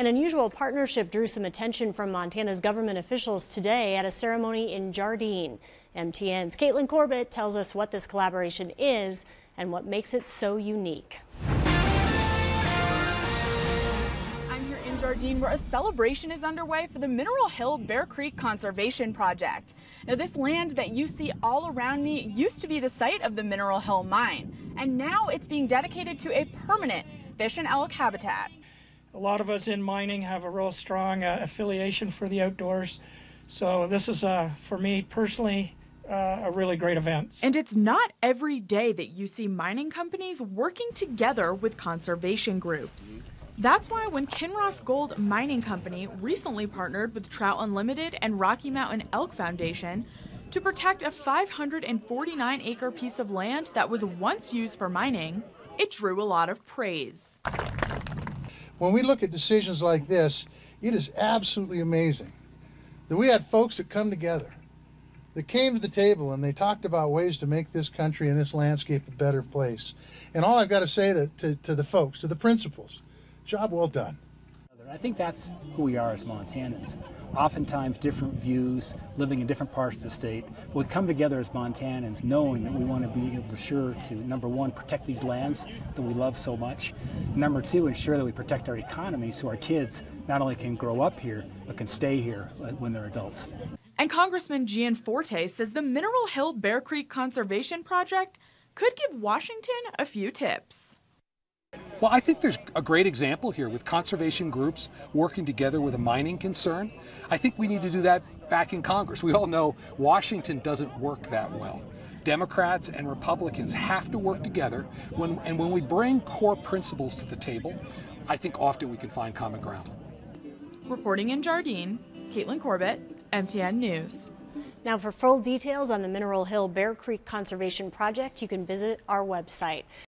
An unusual partnership drew some attention from Montana's government officials today at a ceremony in Jardine. MTN's Caitlin Corbett tells us what this collaboration is and what makes it so unique. I'm here in Jardine where a celebration is underway for the Mineral Hill Bear Creek Conservation Project. Now this land that you see all around me used to be the site of the Mineral Hill mine and now it's being dedicated to a permanent fish and elk habitat. A lot of us in mining have a real strong uh, affiliation for the outdoors. So this is, uh, for me personally, uh, a really great event. And it's not every day that you see mining companies working together with conservation groups. That's why when Kinross Gold Mining Company recently partnered with Trout Unlimited and Rocky Mountain Elk Foundation to protect a 549 acre piece of land that was once used for mining, it drew a lot of praise. When we look at decisions like this, it is absolutely amazing that we had folks that come together, that came to the table and they talked about ways to make this country and this landscape a better place. And all I've got to say to, to, to the folks, to the principals, job well done. I think that's who we are as Montanans. Oftentimes different views, living in different parts of the state. But we come together as Montanans knowing that we want to be able to sure to, number one, protect these lands that we love so much. Number two, ensure that we protect our economy so our kids not only can grow up here, but can stay here uh, when they're adults. And Congressman Gianforte says the Mineral Hill Bear Creek Conservation Project could give Washington a few tips. Well, I think there's a great example here with conservation groups working together with a mining concern. I think we need to do that back in Congress. We all know Washington doesn't work that well. Democrats and Republicans have to work together, when, and when we bring core principles to the table, I think often we can find common ground. Reporting in Jardine, Caitlin Corbett, MTN News. Now, for full details on the Mineral Hill Bear Creek Conservation Project, you can visit our website.